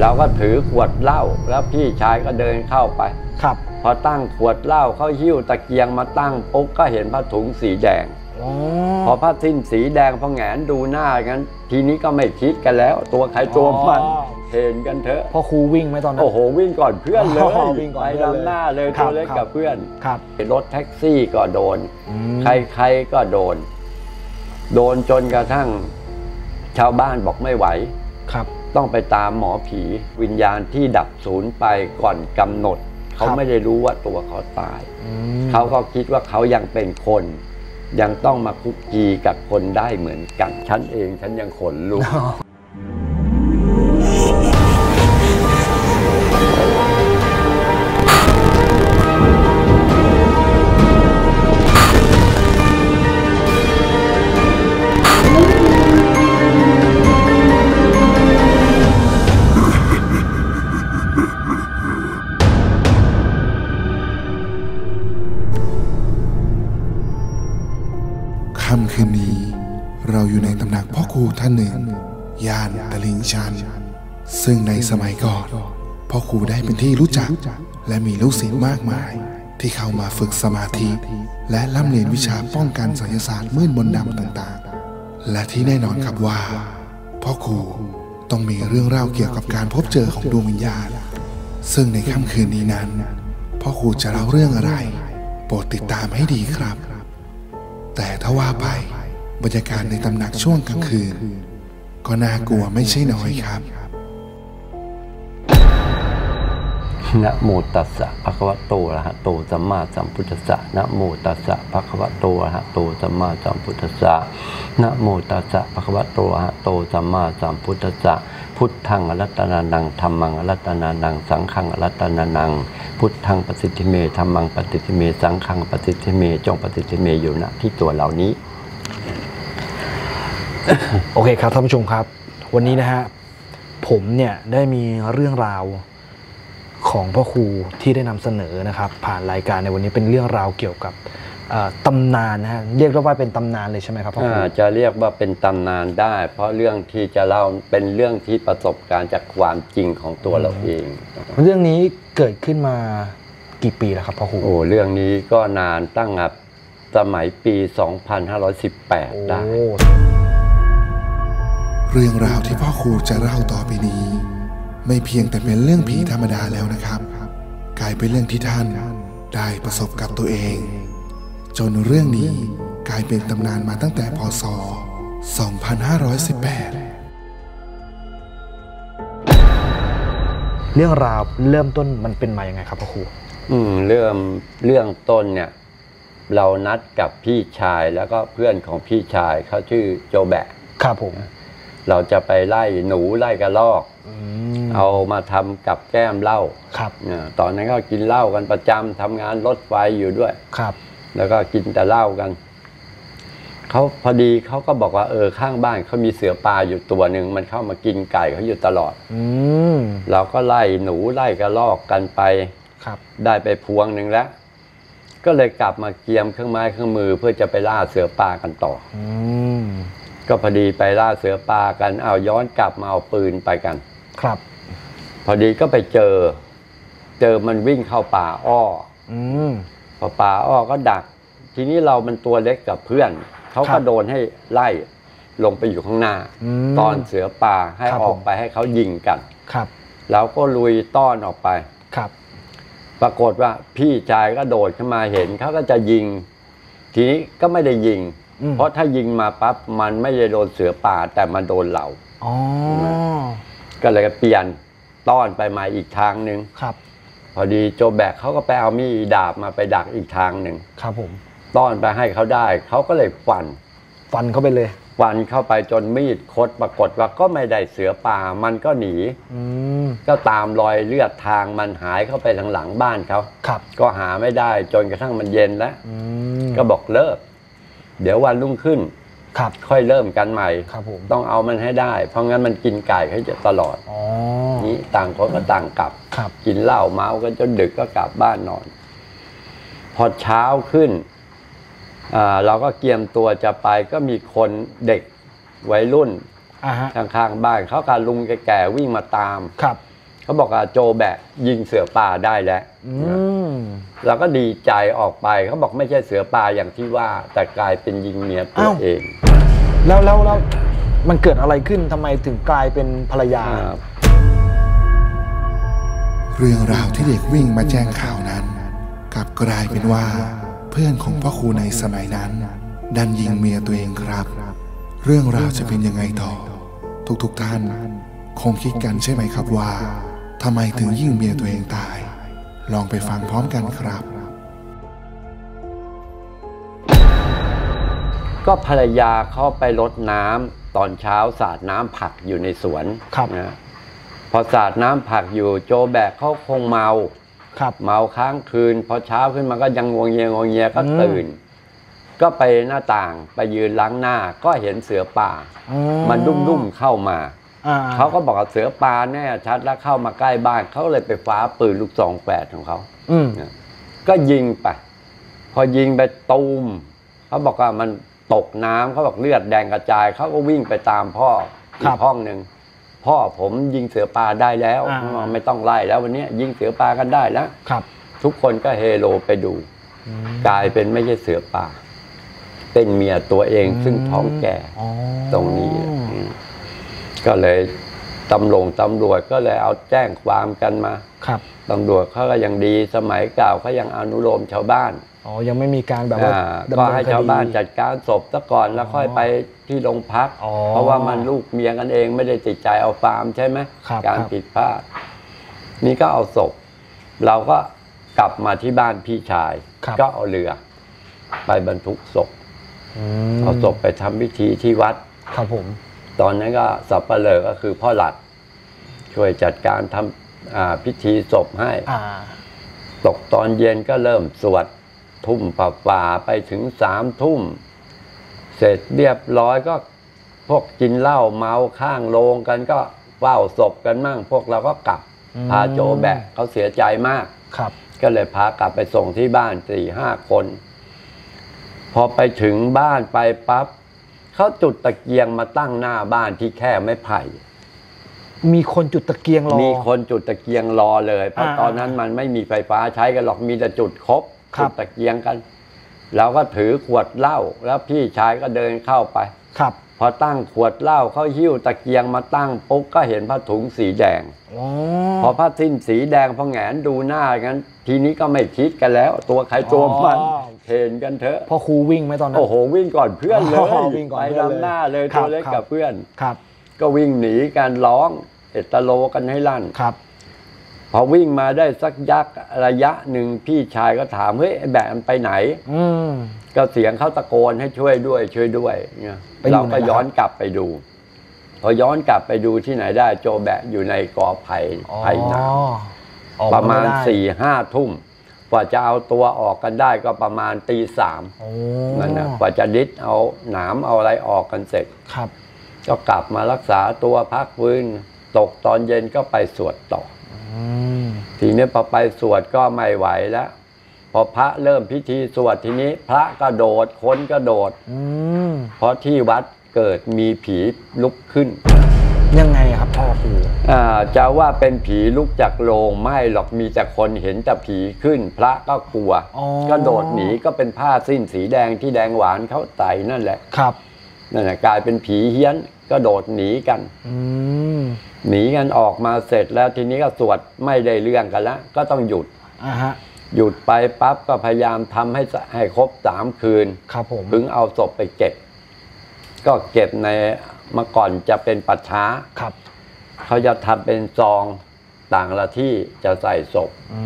เราก็ถือขวดเหล้าแล้วพี่ชายก็เดินเข้าไป ครับ พอตั้งขวดเหล้าเขาหิ้วตะเกียงมาตั้งปุ๊บก็เห็นผ้าถุงสีแดงอ๋อพอผ้าสิ้นสีแดงพอแหงนดูหน้างั้นทีนี้ก็ไม่คิดกันแล้ว ตัวใครตัวมันเห็นกันเถอะพ่อครูวิ่งไหมตอนนั้นโอ้โหวิ่งก่อนเพื่อนเลยอ๋อวิ่งก่อนไปเพื่อนเลยนำหน้าเลยครัตับวเล็กครับกับเพื่อนครับรถแท็กซี่ก็โดนอืมใครๆก็โดน โดนจนกระทั่ง ชาวบ้านบอกไม่ไหวครับ ต้องไปตามหมอผีวิญญาณที่ดับศูนย์ไปก่อนกำหนด เขาครับไม่ได้รู้ว่าตัวเขาตายอืมเขาก็คิดว่าเขายังเป็นคน ยังต้องมาคุกคีกับคนได้เหมือนกัน ฉันเองฉันยังขนลุก นักพ่อครูท่านหนึ่ง ย่านตลิ่งชัน ซึ่งในสมัยก่อนพ่อครูได้เป็นที่รู้จัก และมีลูกศิษย์มากมาย ที่เข้ามาฝึกสมาธิ และร่ำเรียนวิชาป้องกันไสยศาสตร์มืดมนดำต่างๆ และที่แน่นอนครับว่า พ่อครูต้องมีเรื่องเล่าเกี่ยวกับการพบเจอของดวงวิญญาณ ซึ่งในค่ำคืนนี้นั้น พ่อครูจะเล่าเรื่องอะไร โปรดติดตามให้ดีครับ แต่ถ้าว่าไป บรรยากาศในตำหนักช่วงกลางคืน ก็น่ากลัวไม่ใช่น้อยครับนะโมตัสสะภะคะวะโตอะระหะโตสัมมาสัมพุทธัสสะนะโมตัสสะภะคะวะโตอะระหะโตสัมมาสัมพุทธัสสะนะโมตัสสะภะคะวะโตอะระหะโตสัมมาสัมพุทธัสสะพุทธังอรัตนานังธรรมังอรัตนานัง สังฆังอรัตนานัง พุทธังปฏิทิเมธรรมังปฏิทิเม สังฆังปฏิทิเม จงปฏิทิเมอยู่ณที่ตัวเหล่านี้ โอเคครับท่านผู้ชมครับ วันนี้นะฮะผมเนี่ยได้มีเรื่องราวของพ่อครูที่ได้นำเสนอนะครับ ผ่านรายการในวันนี้เป็นเรื่องราวเกี่ยวกับเอ่อตำนานนะฮะเรียกได้ว่าเป็นตำนานเลยใช่ไหมครับพ่อครูอ่าจะเรียกว่าเป็นตำนานได้ เพราะเรื่องที่จะเล่าเป็นเรื่องที่ประสบการณ์จากความจริงของตัวเราเอง เรื่องนี้เกิดขึ้นมากี่ปีแล้วครับพ่อครูโอ้เรื่องนี้ก็นานตั้งแต่สมัยปี 2518 ได้โอ้ เรื่องราวที่พ่อครูจะเล่าต่อไปนี้ ไม่เพียงแต่เป็นเรื่องผีธรรมดาแล้วนะครับ กลายเป็นเรื่องที่ท่านได้ประสบกับตัวเอง จนเรื่องนี้กลายเป็นตำนานมาตั้งแต่พศ 2518 เรื่องราวเริ่มต้นมันเป็นมาอย่างไงครับพ่อครู อืมเรื่องเรื่องต้นเนี่ยเรานัดกับพี่ชายแล้วก็เพื่อนของพี่ชายเขาชื่อโจแบะครับผม เราจะไปไล่หนูไล่กระลอกอืมเอามาทำกับแก้มเหล้าครับเนี่ยตอนนั้นก็กินเหล้ากันประจำทำงานรถไฟอยู่ด้วยครับ แล้วก็กินแต่เหล้ากันเขาพอดีเขาก็บอกว่าเออข้างบ้านเขามีเสือปลาอยู่ตัวหนึ่งมันเข้ามากินไก่เขาอยู่ตลอด อืมเราก็ไล่หนูไล่กระลอกกันไปครับ ได้ไปพวงหนึ่งแล้ว ก็เลยกลับมาเกียมเครื่องไม้เครื่องมือเพื่อจะไปล่าเสือป่ากันต่อ อืม ก็พอดีไปล่าเสือป่ากันเอาย้อนกลับมาเอาปืนไปกัน ครับ พอดีก็ไปเจอ เจอมันวิ่งเข้าป่าอ้อ อืมพอป่าอ้อก็ดัก ทีนี้เรามันตัวเล็กกับเพื่อน เขาครัก็บโดนให้ไล่ลงไปอยู่ข้างหน้าอืมตอนเสือป่าให้ครับออกผมไปให้เขายิงกัน ครับเราก็ลุยต้อนออกไปครับ ปรากฏว่าพี่ชายก็โดดขึ้นมาเห็นเขาก็จะยิง ทีนี้ก็ไม่ได้ยิงอืม เพราะถ้ายิงมาปั๊บมันไม่ได้โดนเสือป่าแต่มันโดนเราอ๋อก็เลยเปลี่ยนต้อนไปมาอีกทางหนึ่งครับ พอดีโจแบกเขาก็ไปเอามีดดาบมาไปดักอีกทางหนึ่งครับผม ต้อนไปให้เขาได้เขาก็เลยฟัน ฟันเข้าไปเลยฟันเข้าไปจนมีดคดปรากฏว่าก็ไม่ได้เสือป่ามันก็หนีอืมก็ตามรอยเลือดทางมันหายเข้าไปทางหลังบ้านเขาครับ ก็หาไม่ได้จนกระทั่งมันเย็นแล้วอืมก็บอกเลิก เดี๋ยววันรุ่งขึ้นครับ ค่อยเริ่มกันใหม่ครับผมต้องเอามันให้ได้ เพราะงั้นมันกินไก่เขาจะตลอดอ๋อนี้ต่างคนก็ต่างกลับ ครับกินเหล้าเมากันจนดึกก็กลับบ้านนอน พอเช้าขึ้นอ่าเราก็เกียมตัวจะไปก็มีคนเด็กวัยรุ่นอ่าฮะข้างๆบ้านเขากับลุงแก่ๆวิ่งมาตามครับ เขาบอกว่าโจแบะยิงเสือป่าได้แล้วอืมเราก็ดีใจออกไปเขาบอกไม่ใช่เสือป่าอย่างที่ว่า แต่กลายเป็นยิงเมียตัวเอง แล้วแล้วแล้วมันเกิดอะไรขึ้นทำไมถึงกลายเป็นภรรยาอ่าเรื่องราวที่เด็กวิ่งมาแจ้งข่าวนั้น กลับกลายเป็นว่า เพื่อนของพ่อครูในสมัยนั้น ดันยิงเมียตัวเองครับ เรื่องราวจะเป็นยังไงต่อ ทุกๆท่าน คงคิดกันใช่ไหมครับว่า ทำไมถึงยิงเมียตัวเองตาย ลองไปฟังพร้อมกันครับ ก็ภรรยาเขาไปรดน้ำตอนเช้าสาดน้ำผักอยู่ในสวนครับนะพอสาดน้ำผักอยู่โจแบกเขาคงเมาครับเมาค้างคืน พอเช้าขึ้นมาก็ยังงวงเงียงวงเงียก็อืมตื่น ก็ไปหน้าต่างไปยืนล้างหน้าก็เห็นเสือป่าอ๋อมันดุ้มๆเข้ามาอ่า เขาก็บอกว่าเสือป่าแน่ชัดแล้วเข้ามาใกล้บ้านเขาเลยไปฟ้าปืนลูกซองแปดของเขาอืมก็ยิงไปพอยิงไปตูมเขาบอกว่ามันตกน้ำเขาบอกเลือดแดงกระจายเขาก็วิ่งไปตามพ่ออีกห้องหนึ่งพ่อผมยิงเสือปลาได้แล้วไม่ต้องไล่แล้ววันนี้ยิงเสือปลากันได้แล้วครับ ทุกคนก็เฮโลไปดูอืมกลายเป็นไม่ใช่เสือป่าเป็นเมียตัวเองซึ่งท้องแก่อ๋อตรงนี้อืม ก็เลยตำรวจตำรวจก็เลยเอาแจ้งความกันมาครับตำรวจเขาก็ยังดีสมัยเก่าเขายังอนุโลมชาวบ้านอ๋อยังไม่มีการแบบว่าอ่าดำก็เนินให้คดีชาวบ้านจัดการศพซะก่อนแล้วค่อยไปที่โรงพักอ๋อเพราะว่ามันลูกเมียกันเองไม่ได้ติดใจเอาฟาร์มใช่ไหมครับการครับผิดพลาดนี่ก็เอาศพ เราก็กลับมาที่บ้านพี่ชายครับก็เอาเรือ ไปบรรทุกศพอืมเอาศพไปทำพิธีที่วัดครับผม ตอนนั้นก็สับปะเลอก็คือพ่อหลัด ช่วยจัดการทำอ่าพิธีศพให้อ่าตกตอนเย็นก็เริ่มสวดทุ่มป่าป่าไปถึงสามทุ่ม เสร็จเรียบร้อยก็พวกกินเหล้าเมาข้างโรงกันก็เฝ้าศพกันมั่ง พวกเราก็กลับอืมพาโจแบกเขาเสียใจมากครับ ก็เลยพากลับไปส่งที่บ้านสี่ห้าคน พอไปถึงบ้านไปปั๊บ เขาจุดตะเกียงมาตั้งหน้าบ้านที่แค่ไม่ไผ่ มีคนจุดตะเกียงรอ มีคนจุดตะเกียงรอเลย เพราะอ่าตอนนั้นมันไม่มีไฟฟ้าใช้กันหรอกมีแต่จุดครบครัจุบดตะเกียงกันเราก็ถือขวดเหล้าแล้วพี่ชายก็เดินเข้าไป ครับ พอตั้งขวดเหล้าเขาหิ้วตะเกียงมาตั้งปุ๊บก็เห็นผ้าถุงสีแดงอ๋อพอผ้าสิ้นสีแดงพอแหงนดูหน้ากัน ทีนี้ก็ไม่คิดกันแล้ว ตัวใครตัวมัน เห็นกันเถอะพ่อครูวิ่งไหมตอนนั้น โอ้โหวิ่งก่อนเพื่อนเลยอ๋อวิ่งก่อนไปเพื่อนเลยลำหน้าเลยครัตับวเล็กครักับบเพื่อนครับ ก็วิ่งหนีกันร้องเอตโลกันให้ลั่นครับ พอวิ่งมาได้สักยักษ์ระยะหนึ่งพี่ชายก็ถามเฮ้ยไอ้แบะมันไปไหน อืมก็เสียงเขาตะโกนให้ช่วยด้วย ช่วยด้วยเนี่ยไปอยู่เราก็ไหนล่ะย้อนกลับไปดู พอย้อนกลับไปดูที่ไหนได้ โจแบะอยู่ในกอไผ่อ๋อไผ่หนาวออกประมาณไได้สี่ห้าทุ่ม กว่าจะเอาตัวออกกันได้ก็ประมาณตีสามโอ้นั่นนะกว่าจะดิดเอาหนามเอาอะไรออกกันเสร็จครับ ก็กลับมารักษาตัวพักฟื้นตกตอนเย็นก็ไปสวดต่ออืมทีนี้พอไปสวดก็ไม่ไหวแล้วพอพระเริ่มพิธีสวดทีนี้ พระก็โดดคนก็โดดอืมเพราะที่วัดเกิดมีผีลุกขึ้น ยังไงครับพ่อครูอ่าจะว่าเป็นผีลุกจากโรงไม่หรอกมีแต่คนเห็นแต่ผีขึ้น พระก็กลัวอ๋อก็โดดหนีก็เป็นผ้าสิ้นสีแดงที่แดงหวานเขาไต่นั่นแหละครับนั่นแหละกลายเป็นผีเฮี้ยนก็โดดหนีกันอืมหนีกันออกมาเสร็จแล้วทีนี้ก็สวดไม่ได้เรื่องกันแล้วก็ต้องหยุดอ่าฮะหยุดไปปั๊บก็พยายามทำให้สะให้ครบสามคืนครับผมถึงเอาศพไปเก็บ ก็เก็บใน เมื่อก่อนจะเป็นปัจช้าครับ เขาจะทำเป็นซองต่างละที่จะใส่ศพอื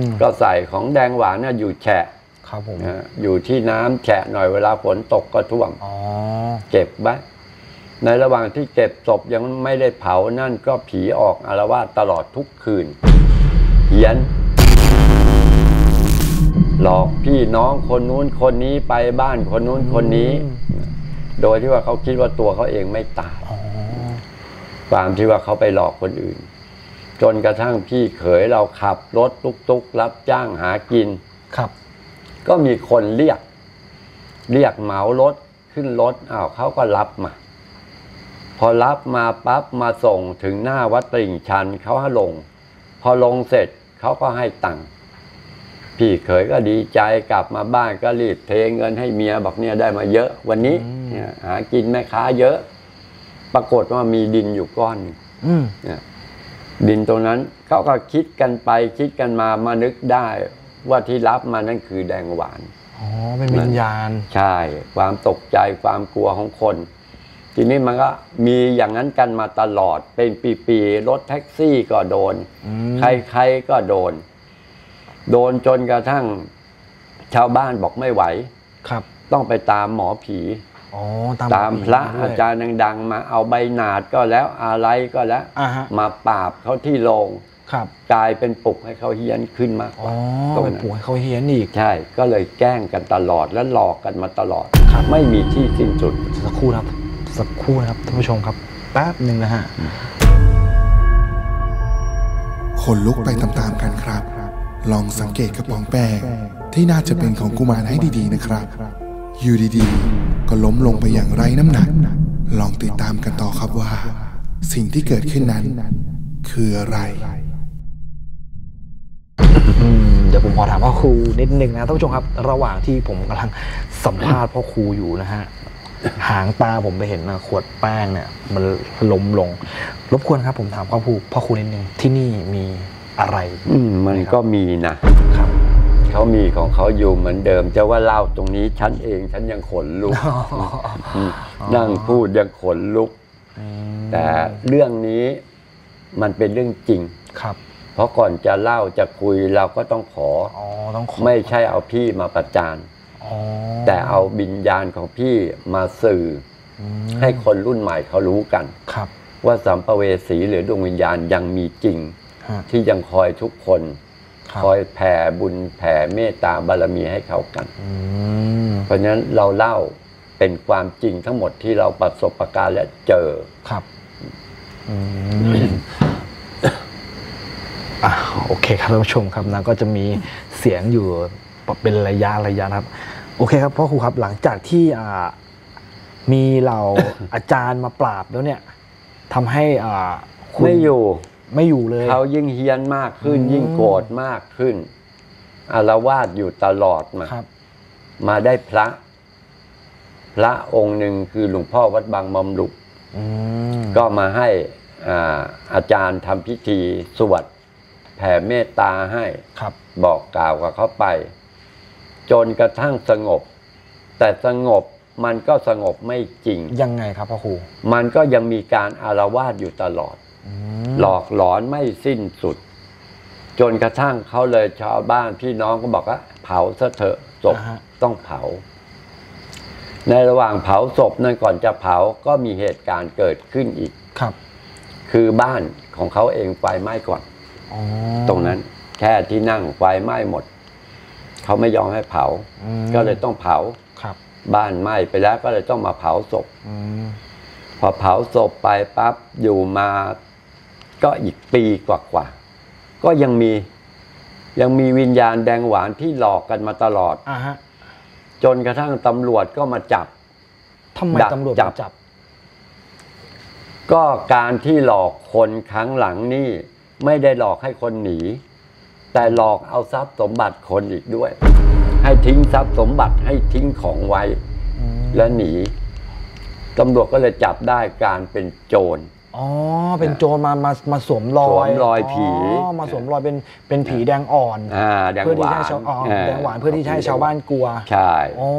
มก็ใส่ของแดงหวานน่ะอยู่แฉะครับผมนะอยู่ที่น้ำแฉะหน่อยเวลาฝนตกก็ท่วม อ๋อเก็บไว้ในระหว่างที่เก็บศพยังไม่ได้เผานั่นก็ผีออกอารวาสตลอดทุกคืนเฮียน หลอกพี่น้องคนนู้นคนนี้ไปบ้านคนนู้นคนนี้ โดยที่ว่าเขาคิดว่าตัวเขาเองไม่ตายอ๋อความที่ว่าเขาไปหลอกคนอื่น จนกระทั่งพี่เขยเราขับรถตุกๆรับจ้างหากินครับ ก็มีคนเรียก เรียกเหมารถขึ้นรถอ้าวเขาก็รับมา พอรับมาปั๊บมาส่งถึงหน้าวัดตลิ่งชันเขาให้ลง พอลงเสร็จเขาก็ให้ตังค์ พี่เขยก็ดีใจกลับมาบ้านก็รีบเทเงินให้เมียบอกเนี่ยได้มาเยอะ วันนี้อืมเนี่ยหากินแม่ค้าเยอะ ปรากฏว่ามีดินอยู่ก้อนหนึ่งอืมเนี่ยดินตรงนั้นเขาก็คิดกันไปคิดกันมามานึกได้ ว่าที่รับมานั่นคือแดงหวานอ๋อเป็นวิญญาณใช่ ความตกใจความกลัวของคน ทีนี้มันก็มีอย่างนั้นกันมาตลอดเป็นปีๆรถแท็กซี่ก็โดนอืมใครๆก็โดน โดนจนกระทั่งชาวบ้านบอกไม่ไหว ครับ ต้องไปตามหมอผีอ๋อตามตามพระอาจารย์ดังๆ มาเอาใบหนาดก็แล้วอะไรก็แล้วอ่าฮะมาปราบเขาที่โรงครับกลายเป็นปลุกให้เขาเฮี้ยนขึ้นมากกอ๋อว่าตรงเป็นนั้นปู่ให้เขาเฮี้ยนอีก ใช่ ก็เลยแกล้งกันตลอดและหลอกกันมาตลอดครับไม่มีที่สิ้นสุด สักครู่นะครับ สักครู่นะครับท่านผู้ชมครับ แป๊บหนึ่งนะฮะ คนลุกไปตามๆกันครับ ลองสังเกตกระป๋องแป้งที่น่าจะเป็นของกุมารให้ดีๆนะครับ อยู่ดีๆ ก็ล้มลงไปอย่างไร้น้ำหนัก ลองติดตามกันต่อครับว่า สิ่งที่เกิดขึ้นนั้น คืออะไรเดี๋ยวผมขอถามพ่อครูนิดนึงนะท่านผู้ชมครับ ระหว่างที่ผมกำลังสัมภาษณ์พ่อครูอยู่นะฮะหางตาผมไปเห็นนะขวดแป้งเนี่ย มันล้มลง รบกวนครับ ผมถามพ่อครูพ่อครูนิดนึงที่นี่มี อะไรอืมมันก็มีนะครับเขามีของเขาอยู่เหมือนเดิมจะว่าเล่าตรงนี้ฉันเองฉันยังขนลุกมนั่งพูดยังขนลุก แต่เรื่องนี้มันเป็นเรื่องจริงครับ เพราะก่อนจะเล่าจะคุยเราก็ต้องขออ๋อต้องขอ ไม่ใช่เอาพี่มาประจานอ๋อแต่เอาบิญญาณของพี่มาสื่ออือมให้คนรุ่นใหม่เขารู้กันครับ ว่าสัมภเวสีหรือดวงวิญญาณยังมีจริง ฮะ ที่ยังคอยทุกคนครับ คอยแผ่บุญแผ่เมตตาบารมีให้เขากัน อืมเพราะฉะนั้นเราเล่าเป็นความจริงทั้งหมดที่เราประสบประการและเจอ ครับอืมอะโอเคครับท่านผู้ชมครับนะก็จะมีเสียงอยู่เป็นระยะระยะนะครับ โอเคครับพ่อครูครับหลังจากที่อ่ามีเราอาจารย์มาปราบแล้วเนี่ยทำให้อ่าคุณ ไม่อยู่ ไม่อยู่เลย เขายิ่งเฮี้ยนมากขึ้นอืมยิ่งโกรธมากขึ้นอารวาสอยู่ตลอดมาครับมาได้พระ พระองค์หนึ่งคือหลวงพ่อวัดบางบำรุอืมก็มาให้อ่าอาจารย์ทำพิธีสวดแผ่เมตตาให้ครับบอกกล่าวกับเขาไป จนกระทั่งสงบ แต่สงบมันก็สงบไม่จริง ยังไงครับพ่อครู มันก็ยังมีการอารวาสอยู่ตลอดอืม หลอกหลอนไม่สิ้นสุด จนกระทั่งเขาเลยชาวบ้านพี่น้องก็บอกว่าเผาซะเถอะศพอ่าฮะต้องเผา ในระหว่างเผาศพนั้นก่อนจะเผาก็มีเหตุการณ์เกิดขึ้นอีกครับ คือบ้านของเขาเองไฟไหม้ก่อนอ๋อตรงนั้น แค่ที่นั่งไฟไหม้หมดเขาไม่ยอมให้เผาอืมก็เลยต้องเผาครับ บ้านไหม้ไปแล้วก็เลยต้องมาเผาศพอืมพอเผาศพไปปั๊บอยู่มา ก็อีกปีกว่าๆก็ยังมียังมีวิญญาณแดงหวานที่หลอกกันมาตลอดอ่าฮะจนกระทั่งตำรวจก็มาจับทำไมดักตำรวจจับมาจับ ก็การที่หลอกคนครั้งหลังนี่ไม่ได้หลอกให้คนหนี แต่หลอกเอาทรัพย์สมบัติคนอีกด้วย ให้ทิ้งทรัพย์สมบัติให้ทิ้งของไว้อืมและหนีตำรวจก็เลยจับได้การเป็นโจร อ๋อ เป็นโจรมามามาสวมรอยสวมรอยผีอ๋อมาสวมรอยเป็นเป็นผีแดงอ่อนอ่าแดงเพื่อหที่วาให้นชาวอ๋ออ่แดงหวานเพื่อที่จะให้ชาวบ้านกลัว ใช่อ๋อ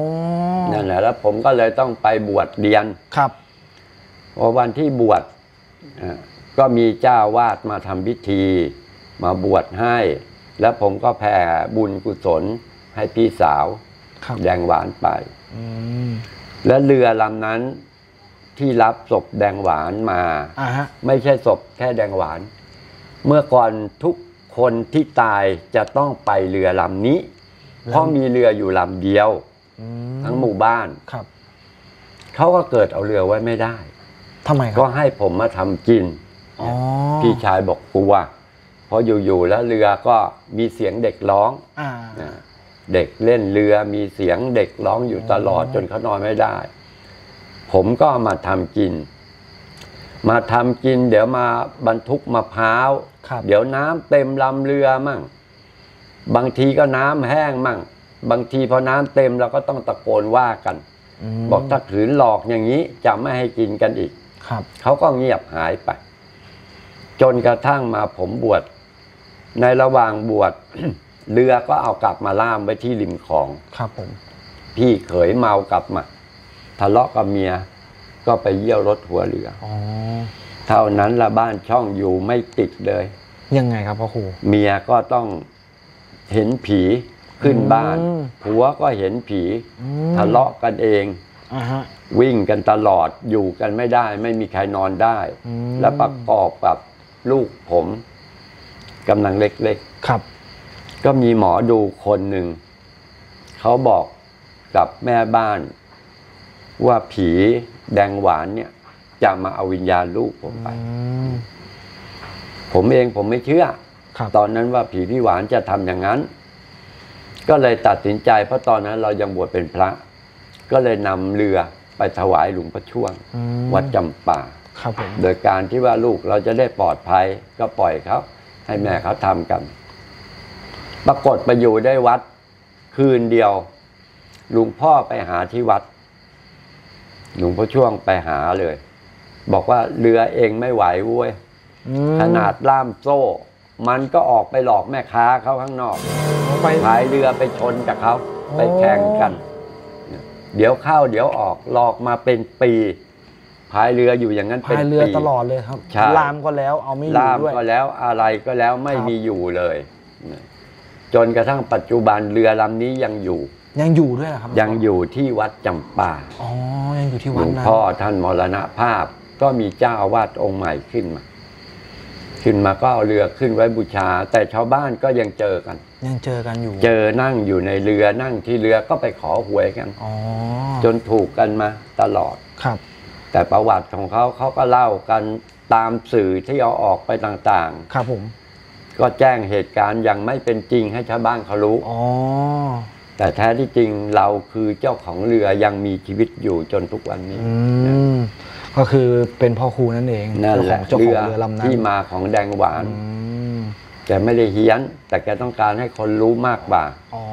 นั่นแหละแล้วผมก็เลยต้องไปบวชเรียนครับพอวันที่บวชอ่าก็มีเจ้าวาดมาทำพิธี มาบวชให้ แล้วผมก็แผ่บุญกุศลให้พี่สาวครับแดงหวานไปอืมและเรือลำนั้น ที่รับศพแดงหวานมาอ่าฮะ ไม่ใช่ศพแค่แดงหวาน เมื่อก่อนทุกคนที่ตายจะต้องไปเรือลำนี้ เพราะมีเรืออยู่ลำเดียว อืทั้งหมู่บ้าน ครับเขาก็เกิดเอาเรือไว้ไม่ได้ ทำไมคก็รับให้ผมมาทำกิน อ๋อพี่ชายบอกกลัวเพราะอยู่ๆแล้วเรือก็มีเสียงเด็กร้องอ่า นะเด็กเล่นเรือมีเสียงเด็กร้องอยู่ตลอดอ๋อจนเขานอนไม่ได้ ผมก็เอามาทำกิน มาทำกิน เดี๋ยวมาบรรทุกมะพร้าวครับเดี๋ยวน้ำเต็มลำเรือมั่ง บางทีก็น้ำแห้งมั่ง บางทีพอน้ำเต็มเราก็ต้องตะโกนว่ากันมบอกถ้าขืนหลอกอย่างนี้จะไม่ให้กินกันอีกครับเขาก็เงียบหายไป จนกระทั่งมาผมบวชในระหว่างบวชเรือก็เอากลับมาล่ามไว้ที่ริมคลองครับผม พี่เขยเมากลับมา ทะเลาะกับเมีย ก็ไปเยี่ยวรถหัวเรืออ๋อเท่านั้นละบ้านช่องอยู่ไม่ติดเลย ยังไงครับพ่อครูเมียก็ต้องเห็นผีขึ้นบ้านอืมผัวก็เห็นผีอืมทะเลาะกันเองอ่าฮะวิ่งกันตลอดอยู่กันไม่ได้ ไม่มีใครนอนได้อืมและประกอบกับลูกผมกำลังเล็กครับๆก็มีหมอดูคนหนึ่ง เขาบอกกับแม่บ้าน ว่าผีแดงหวานเนี่ย จะมาเอาวิญญาณลูกผมไปอืมผมเองผมไม่เชื่อครับตอนนั้นว่าผีพี่หวานจะทำอย่างนั้น ก็เลยตัดสินใจ เพราะตอนนั้นเรายังบวชเป็นพระ ก็เลยนำเรือไปถวายหลวงพ่อช่วงอืมวัดจำป่าครับผมโดยการที่ว่าลูกเราจะได้ปลอดภัย ก็ปล่อยเขาให้แม่เขาทำกัน ปรากฏไปอยู่ได้วัดคืนเดียวลุงพ่อไปหาที่วัด หลวงพ่อช่วงไปหาเลย บอกว่าเรือเองไม่ไหวเว้ยอืมขนาดล่ามโซ่ มันก็ออกไปหลอกแม่ค้าเขาข้างนอกไปพายเรือไปชนกับเขาโอ้ไปแข่งกัน เดี๋ยวเข้าเดี๋ยวออกหลอกมาเป็นปีพายเรืออยู่อย่างนั้นเป็นพายปีเรือตลอดเลยครับใช่ลามก็แล้วเอาไม่อยู่ล่ามด้วยก็แล้วอะไรก็แล้วไม่ครับมีอยู่เลย จนกระทั่งปัจจุบันเรือลำนี้ยังอยู่ ยังอยู่ด้วยเหรอครับยังอยู่ที่วัดจำปาอ๋อยังอยู่ที่หลวัดวงนั้นพ่อท่านมรณภาพ ก็มีเจ้าอาวาสองค์ใหม่ขึ้นมา ขึ้นมาก็เอาเรือขึ้นไว้บูชา แต่ชาวบ้านก็ยังเจอกัน ยังเจอกันอยู่เจอนั่งอยู่ในเรือนั่งที่เรือก็ไปขอหวยกัน อ๋อจนถูกกันมาตลอด ครับ แต่ประวัติของเขาเขาก็เล่ากันตามสื่อที่เอาออกไปต่างครับผมๆ ก็แจ้งเหตุการณ์อย่างไม่เป็นจริงให้ชาวบ้านเขารู้ อ๋อ แต่แท้ที่จริงเราคือเจ้าของเรือยังมีชีวิตอยู่จนทุกวันนี้อืมก็คือเป็นพ่อครูนั่นเองนั่นแหละเจ้าของเรืเจ้าอของเรือลำนั้นที่มาของแดงหวานอืมแกไม่ได้เฮี้ยน แต่แกต้องการให้คนรู้มากกว่าอ๋อ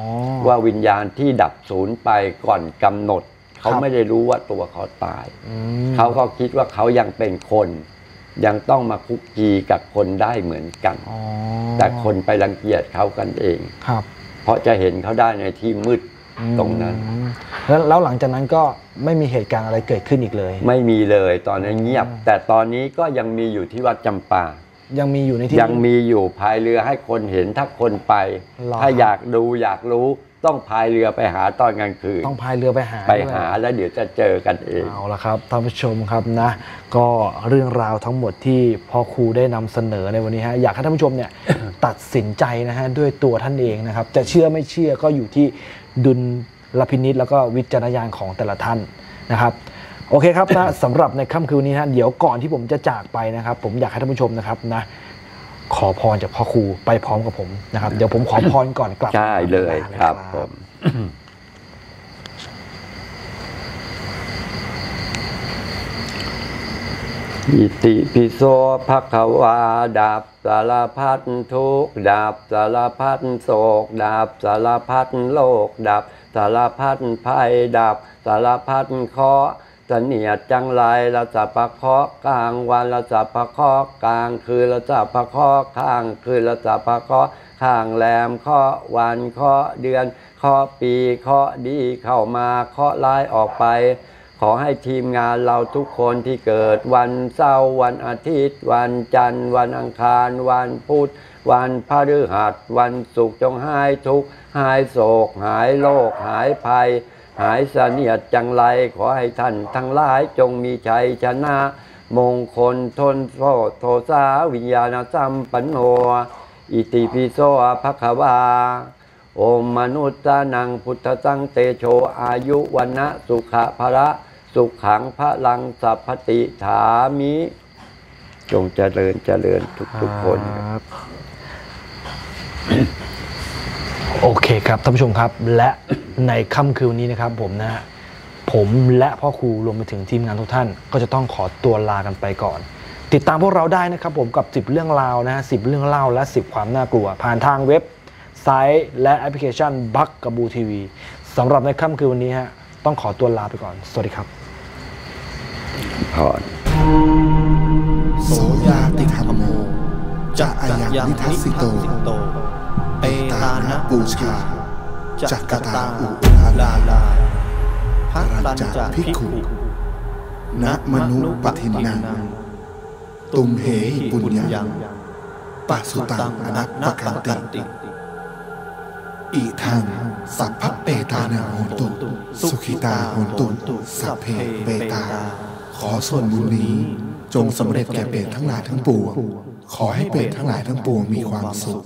ว่าวิญญาณที่ดับศูนย์ไปก่อนกำหนด เขาครับไม่ได้รู้ว่าตัวเขาตายอืมเขาก็คิดว่าเขายังเป็นคน ยังต้องมาคุกคีกับคนได้เหมือนกันอ๋อแต่คนไปรังเกียจเขากันเองครับ เพราะจะเห็นเขาได้ในที่มืดอืมตรงนั้น แล้วแล้วหลังจากนั้นก็ไม่มีเหตุการณ์อะไรเกิดขึ้นอีกเลย ไม่มีเลยตอนนั้นเงียบ แต่ตอนนี้ก็ยังมีอยู่ที่วัดจำปา ยังมีอยู่ในที่ยังมีอยู่พายเรือให้คนเห็นถ้าคนไปหรอถ้าอยากดูอยากรู้ ต้องพายเรือไปหาตอนกลางคืนต้องพายเรือไปหาไปด้วยหาแล้วเดี๋ยวจะเจอกันเองเอาละครับท่านผู้ชมครับนะ ก็เรื่องราวทั้งหมดที่พ่อครูได้นำเสนอในวันนี้ฮะอยากให้ท่านผู้ชมเนี่ยตัดสินใจนะฮะด้วยตัวท่านเองนะครับ จะเชื่อไม่เชื่อก็อยู่ที่ดุลลพินิษแล้วก็วิจารณญาณของแต่ละท่านนะครับโอเคครับนะสำหรับในค่ำคืนนี้นะเดี๋ยวก่อนที่ผมจะจากไปนะครับ ผมอยากให้ท่านผู้ชมนะครับนะ ขอพรจากพ่อครูไปพร้อมกับผมนะครับ เดี๋ยวผมขอพรก่อนกลับใช่เลยครับผมอิติปิโสภะคะวาดับสารพัดทุกข์ดับสารพัดโศกดับสารพัดโลกดับสารพัดภัยดับสารพัดเคราะห์ เสนียดจังไรละจับประเคาะกลางวันละจับประเคาะกลางคืนละจับประเคาะข้างคืนละจับประเคาะข้างแรมเคาะวันเคาะเดือนเคาะปีเคาะดีเข้ามาเคาะร้ายออกไป ขอให้ทีมงานเราทุกคนที่เกิดวันเสาร์วันอาทิตย์ วันจันทร์ วันอังคาร วันพุธวันพฤหัสวันศุกร์จงหายทุกข์หายโศก หายโรคหายภัย หายเสนียดจังไรขอให้ท่านทั้งหลายจงมีชัยชนะ มงคลทนโทษโทสาวิญญาณสัมปันโนอิติปิโสภะคะวาโอมมนุษย์นังพุทธสังเตโชอายุวันนะสุขะภระสุขขังพระลังสัพพติถามิ จงเจริญเจริญทุกทุกคนครับ โอเคครับท่านผู้ชมครับและ ในค่ำคืนนี้นะครับผมนะฮะผมและพ่อครูรวมไปถึงทีมงานทุกท่าน ก็จะต้องขอตัวลากันไปก่อน ติดตามพวกเราได้นะครับผมกับ 10 เรื่องราวนะฮะ10 เรื่องเล่าและ 10 ความน่ากลัว ผ่านทางเว็บไซต์และแอปพลิเคชันบักกับบูทีวีสำหรับในค่ำคืนวันนี้ฮะต้องขอตัวลาไปก่อน สวัสดีครับพรโสยาติธรรมโมจะอายังวิทัสสิโตเปตานะบูชา จักกตาอุลาลาพัรัญจาภิกขุนะมนุปทินนังตุมเหหิปุญญังปัสสุตังอนัปปกันติอีทังสัพพเปตานังโหนตุสุขิตาโหนตุสัพเพเปตา ขอส่วนบุญนี้จงสำเร็จแก่เปรตทั้งหลายทั้งปวงขอให้เปรตทั้งหลายทั้งปวงมีความสุข